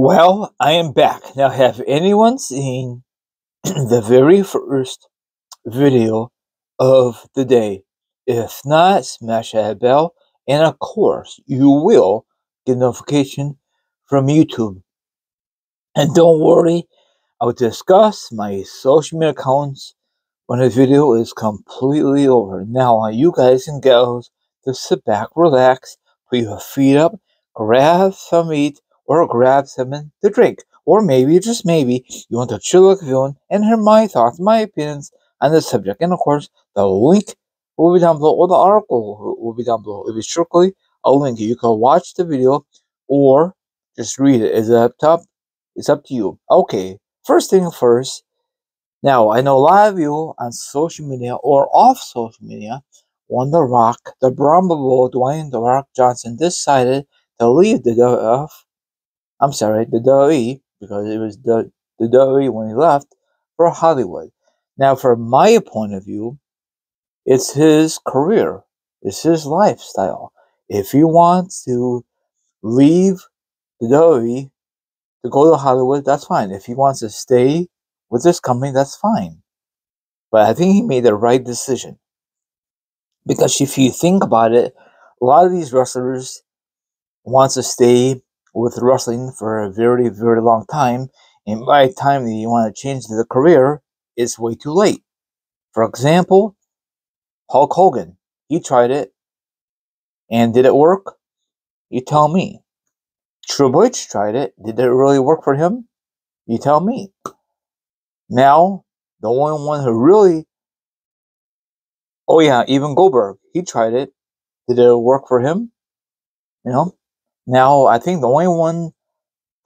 Well, I am back. Now, have anyone seen the very first video of the day? If not, smash that bell. And of course, you will get notification from YouTube. And don't worry, I'll discuss my social media accounts when the video is completely over. Now, you guys and gals, just sit back, relax, put your feet up, grab some meat, or grab something to drink. Or maybe, just maybe, you want to chill a villain and hear my thoughts, my opinions on the subject. And of course, the link will be down below, or the article will be down below. It will be strictly a link. You can watch the video or just read it. it. Is it up top? It's up to you. Okay, first thing first. Now, I know a lot of you on social media or off social media want The Rock, the Brahma Bull Dwayne The Rock Johnson decided to leave the WF I'm sorry, the WWE, because it was the, the when he left for Hollywood. Now, from my point of view, it's his career, it's his lifestyle. If he wants to leave the WWE to go to Hollywood, that's fine. If he wants to stay with this company, that's fine. But I think he made the right decision. Because if you think about it, a lot of these wrestlers wants to stay with wrestling for a very, very long time, and by the time that you want to change the career, it's way too late. For example, Hulk Hogan, he tried it, and did it work? You tell me. Triple H tried it. Did it really work for him? You tell me. Now, the only one who really, oh yeah, even Goldberg, he tried it. Did it work for him? You know, now, I think the only one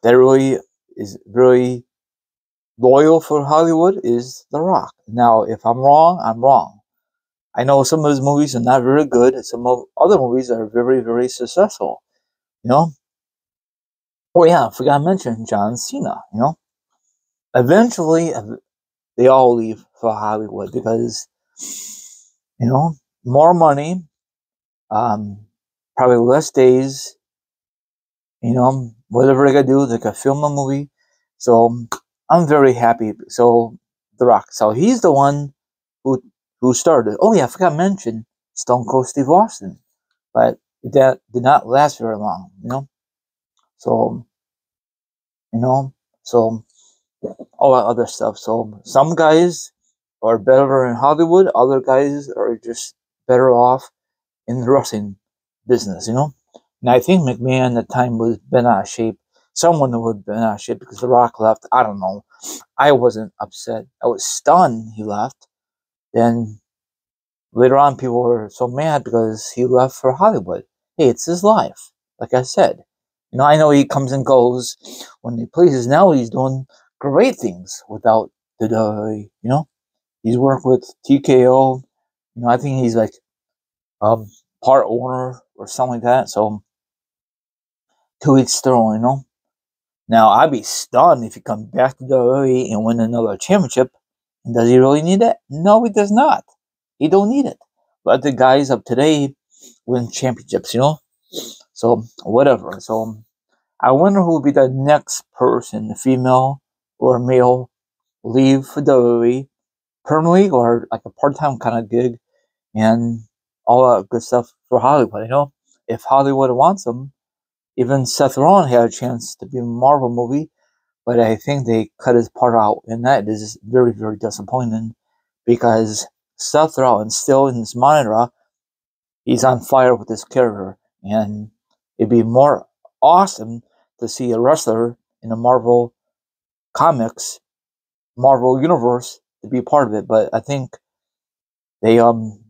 that really is really loyal for Hollywood is The Rock. Now, if I'm wrong, I'm wrong. I know some of his movies are not very good. Some of other movies are very, very successful. You know. Oh yeah, I forgot to mention John Cena. You know. Eventually, they all leave for Hollywood because, you know, more money, um, probably less days, you know, whatever they gotta do, they could film a movie. So I'm very happy. So The Rock. So he's the one who who started. Oh yeah, I forgot to mention Stone Cold Steve Austin, but that did not last very long. You know, so you know, so all that other stuff. So some guys are better in Hollywood. Other guys are just better off in the wrestling business. You know. And I think McMahon at the time was been out of shape. Someone would have been out of shape because The Rock left. I don't know. I wasn't upset. I was stunned he left. Then later on, people were so mad because he left for Hollywood. Hey, it's his life. Like I said, you know, I know he comes and goes when he pleases. Now he's doing great things without the, the you know, he's worked with TKO. You know, I think he's like um part owner or something like that. So to each their you know. Now I'd be stunned if he comes back to the WWE and win another championship. Does he really need it? No, he does not. He don't need it. But the guys of today win championships, you know. So whatever. So I wonder who will be the next person, female or male, leave for WWE permanently or like a part-time kind of gig, and all that good stuff for Hollywood. You know, if Hollywood wants them, even Seth Rollins had a chance to be in a Marvel movie, but I think they cut his part out, and that is very, very disappointing because Seth Rollins still in his monitor, he's on fire with his character, and it'd be more awesome to see a wrestler in the Marvel comics, Marvel universe to be part of it. But I think they um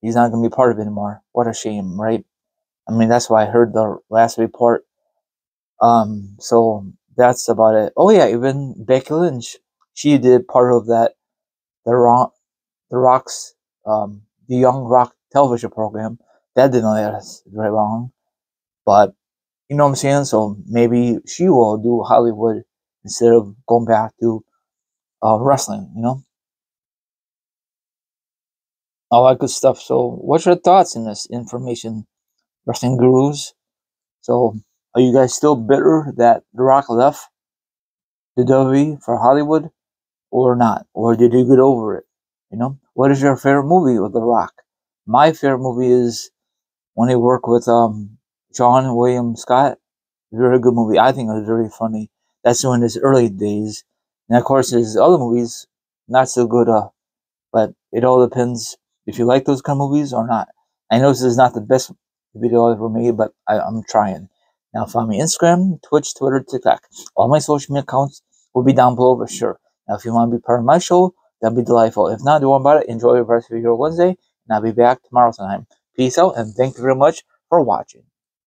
he's not gonna be part of it anymore. What a shame, right? I mean, that's why I heard the last report. Um, so that's about it. Oh yeah, even Becky Lynch, she did part of that, the rock, the rocks, um, the Young Rock television program. That didn't last very long, but you know what I'm saying. So maybe she will do Hollywood instead of going back to uh, wrestling. You know, all that good stuff. So, what's your thoughts in this information? Wrestling gurus. So Are you guys still bitter that The Rock left the WWE for Hollywood or not? Or did you get over it? You know, what is your favorite movie with The Rock? My favorite movie is when he worked with um, Seann William Scott. Very good movie. I think it was very funny. That's in his early days. And of course, his other movies, not so good. Uh, but it all depends if you like those kind of movies or not. I know this is not the best video ever made, but I, I'm trying. Now find me Instagram, Twitch, Twitter, TikTok. All my social media accounts will be down below for sure. Now if you want to be part of my show, that'd be delightful. If not, do worry about it. Enjoy the rest of your Wednesday, and I'll be back tomorrow time. Peace out, and thank you very much for watching.